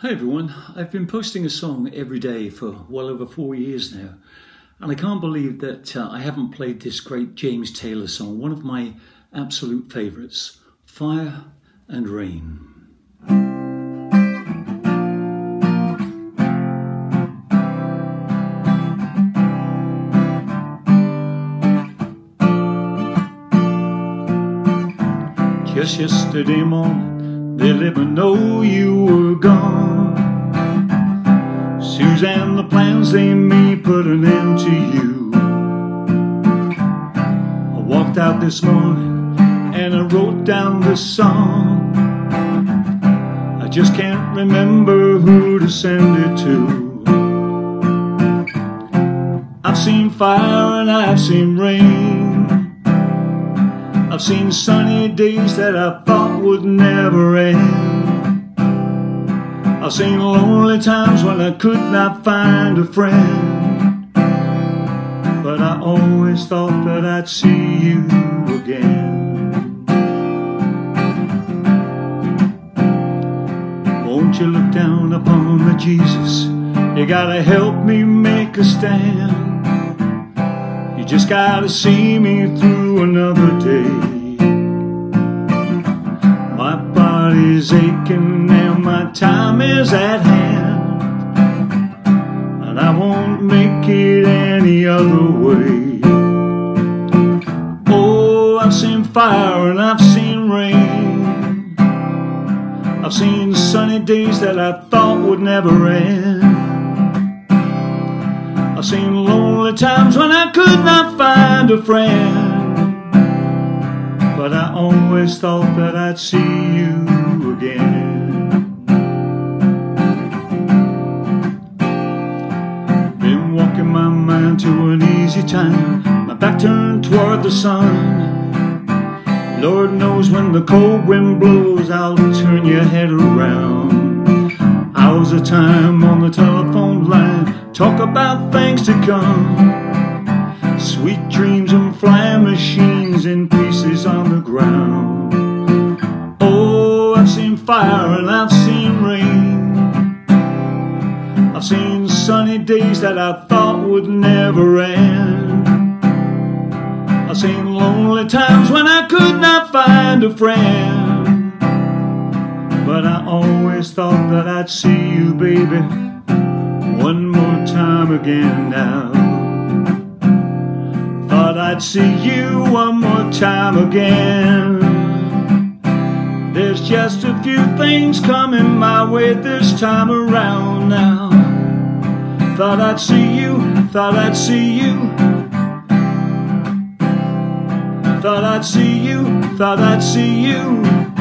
Hi everyone, I've been posting a song every day for well over four years now, and I can't believe that uh, I haven't played this great James Taylor song, one of my absolute favourites Fire and Rain. Just yesterday morning they let me know you were gone. Suzanne, the plans they made put an end to you. I walked out this morning and I wrote down this song. I just can't remember who to send it to. I've seen fire and I've seen rain. I've seen sunny days that I thought would never end. I've seen lonely times when I could not find a friend. But I always thought that I'd see you again. Won't you look down upon me, Jesus? You gotta help me make a stand You just gotta see me through another day. Body's aching and my time is at hand. And I won't make it any other way. Oh, I've seen fire and I've seen rain. I've seen sunny days that I thought would never end. I've seen lonely times when I could not find a friend. But I always thought that I'd see you My mind to an easy time, my back turned toward the sun. Lord knows when the cold wind blows, I'll turn your head around. Hours of time on the telephone line? Talk about things to come. Sweet dreams and flying machines in pieces on the ground. Oh, I've seen fire and I've seen rain. I've seen sunny days that I thought would never end I've seen lonely times when I could not find a friend But I always thought that I'd see you, baby one more time again now. Thought I'd see you one more time again. There's just a few things coming my way this time around now. Thought I'd see you, thought I'd see you. Thought I'd see you, thought I'd see you.